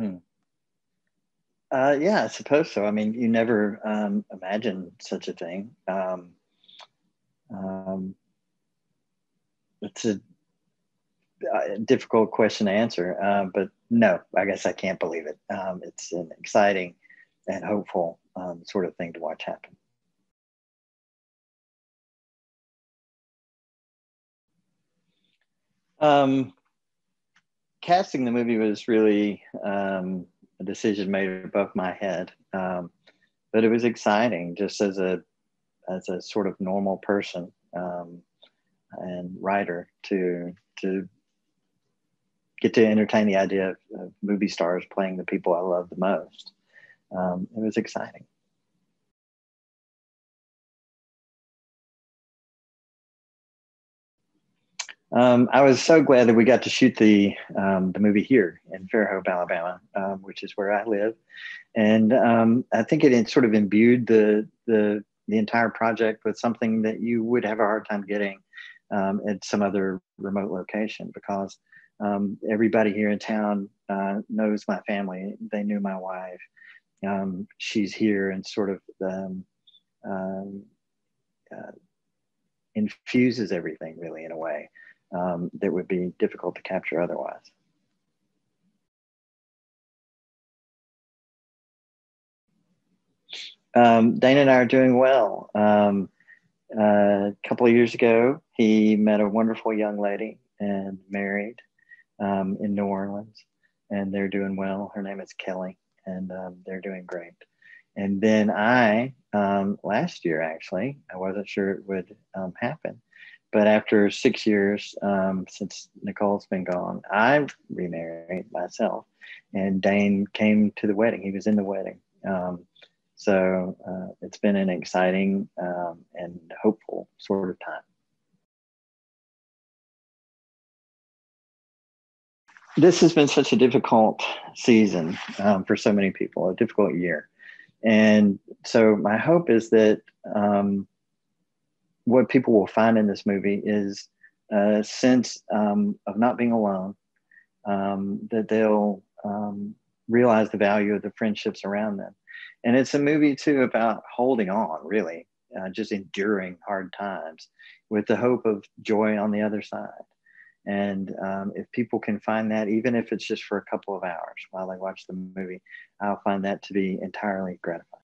Hmm. Uh, yeah, I suppose so. I mean, you never um, imagine such a thing. Um, um, it's a, a, difficult question to answer, uh, but no, I guess I can't believe it. Um, it's an exciting and hopeful um, sort of thing to watch happen. Um, casting the movie was really um, a decision made above my head, um, but it was exciting just as a as a sort of normal person um, and writer to to get to entertain the idea of, of, movie stars playing the people I love the most. Um, it was exciting. Um, I was so glad that we got to shoot the um, the movie here in Fairhope, Alabama, um, which is where I live, and um, I think it, sort of imbued the the the entire project with something that you would have a hard time getting um, at some other remote location because um, everybody here in town uh, knows my family. They knew my wife. she's here and sort of uh, infuses everything really in a way um, that would be difficult to capture otherwise. Um, Dane and I are doing well. Um, uh, a couple of years ago, he met a wonderful young lady and married um, in New Orleans, and they're doing well. Her name is Kelly, and um, they're doing great. And then I, um, last year actually, I wasn't sure it would um, happen, but after six years um, since Nicole's been gone, I remarried myself, and Dane came to the wedding. He was in the wedding. Um, so uh, it's been an exciting um, and hopeful sort of time. This has been such a difficult season um, for so many people, a difficult year. And so my hope is that um, what people will find in this movie is a sense um, of not being alone, um, that they'll um, realize the value of the friendships around them. And it's a movie too about holding on, really, uh, just enduring hard times with the hope of joy on the other side. And um, if people can find that, even if it's just for a couple of hours while they watch the movie, I'll find that to be entirely gratifying.